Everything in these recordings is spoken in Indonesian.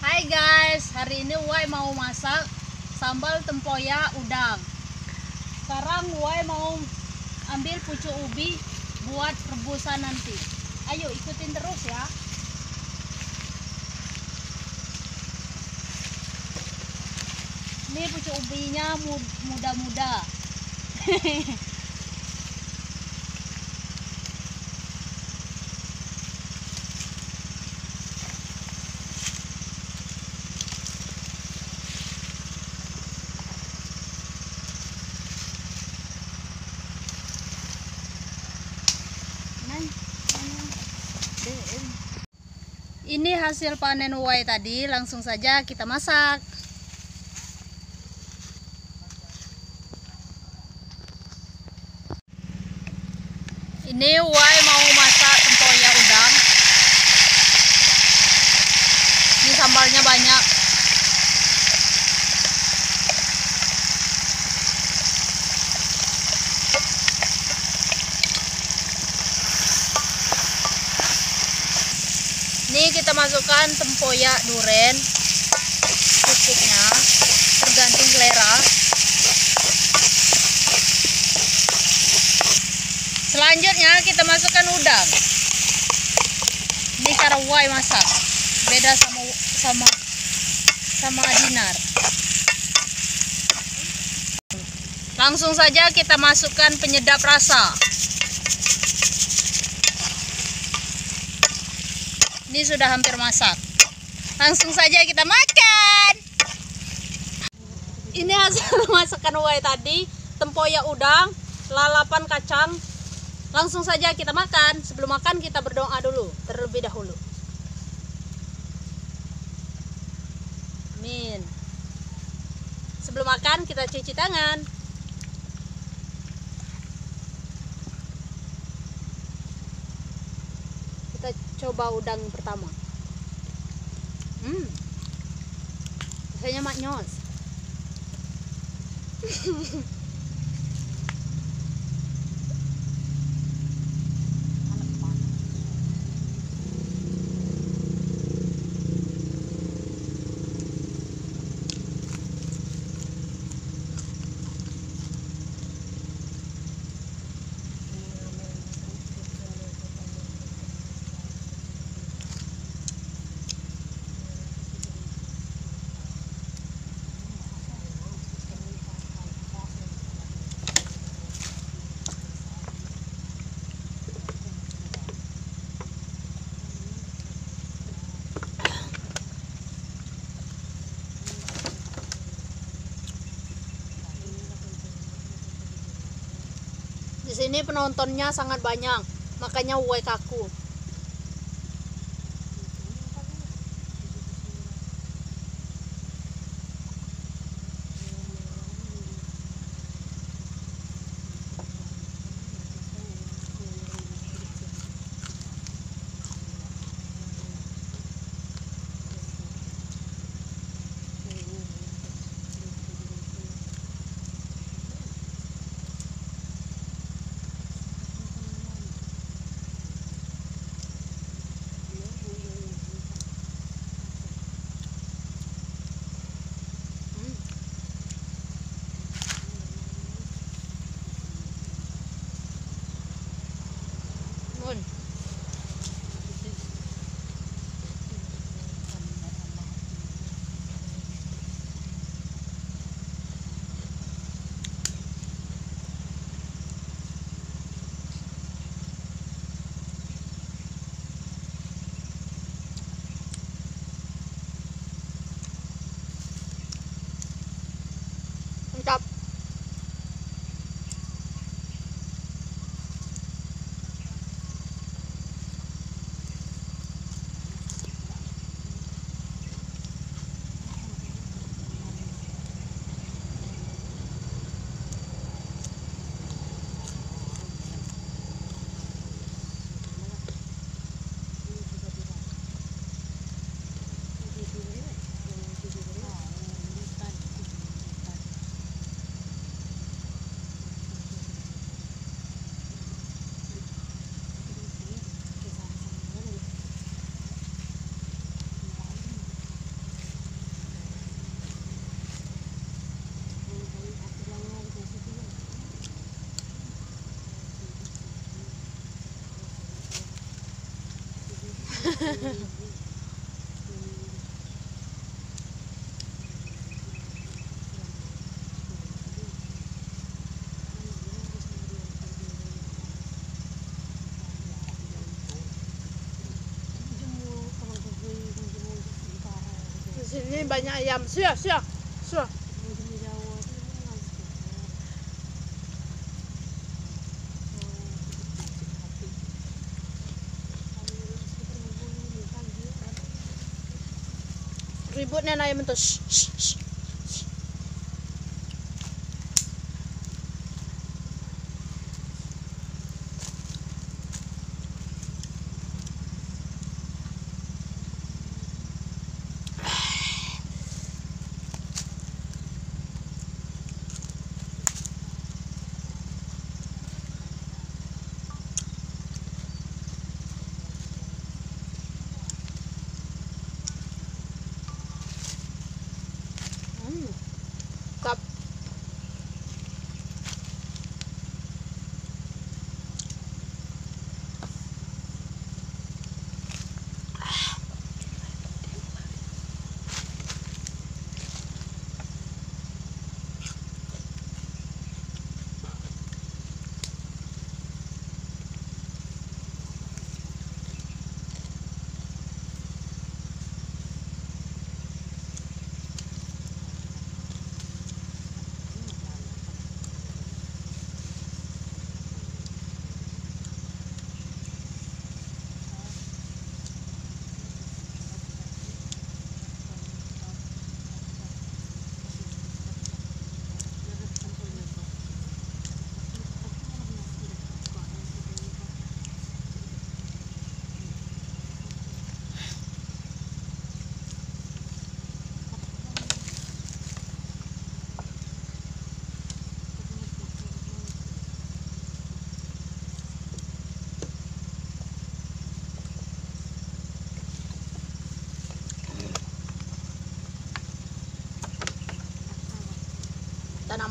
Hai guys, hari ini Wai mau masak sambal tempoyak udang. Sekarang Wai mau ambil pucuk ubi buat rebusan nanti. Ayo ikutin terus ya. Ini pucuk ubinya mu- muda-muda. Ini hasil panen Wai tadi, langsung saja kita masak. Ini Wai mau masak tempoyak udang. Ini sambalnya banyak. Ini kita masukkan tempoyak duren cukupnya tergantung selera. Selanjutnya kita masukkan udang. Ini cara Wai masak. Beda sama sama sama Dinar. Langsung saja kita masukkan penyedap rasa. Ini sudah hampir masak. Langsung saja kita makan. Ini hasil masakan Wai tadi, tempoyak udang, lalapan kacang. Langsung saja kita makan. Sebelum makan kita berdoa dulu terlebih dahulu. Amin. Sebelum makan kita cuci tangan. Kita coba udang pertama. Hmm. Rasanya maknyos. sini penontonnya sangat banyak, makanya Wai sini banyak ayam. Sia, Sia. Ributnya ayam itu. Hmm. Kap.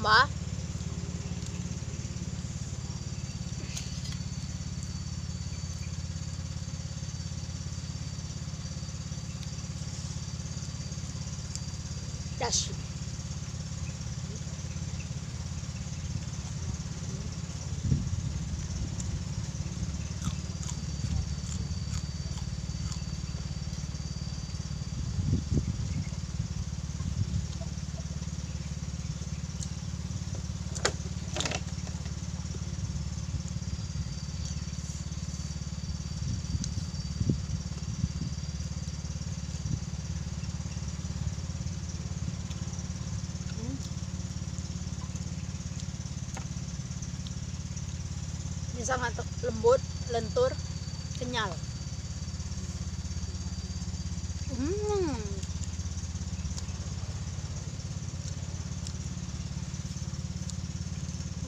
Kita nambah. Sangat lembut, lentur, kenyal. Hmm.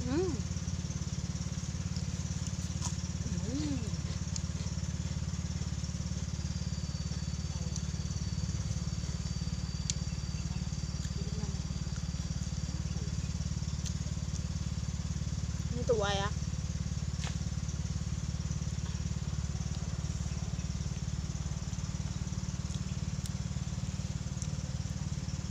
Hmm. Hmm. Ini tua ya.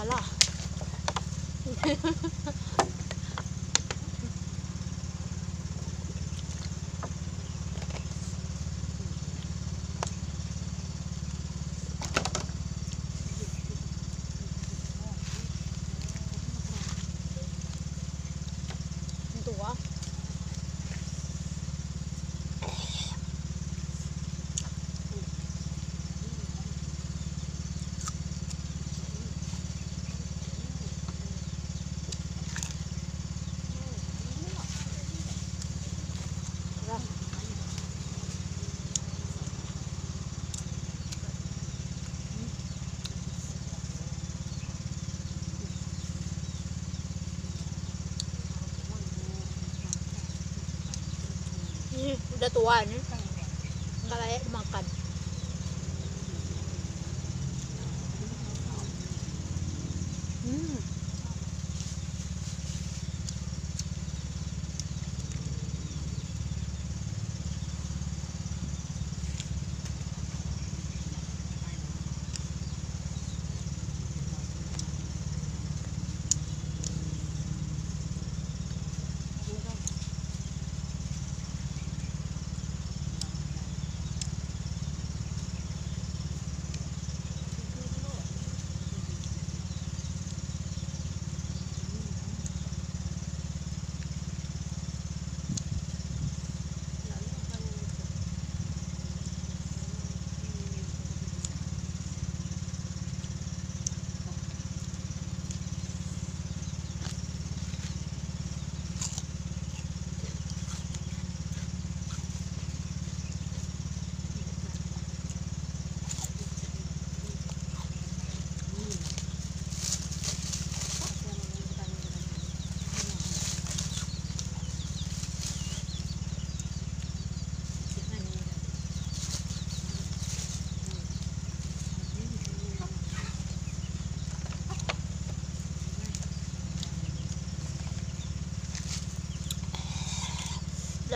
完了。Udah tua nih. Nggak layak dimakan. Hmm.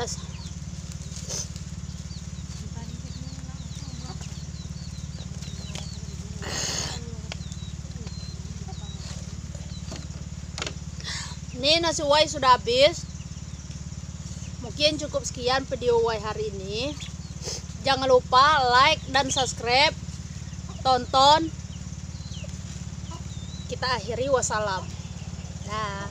Ini nasi wai sudah habis. Mungkin cukup sekian video wai hari ini. Jangan lupa like dan subscribe. Tonton. Kita akhiri wassalam. Nah.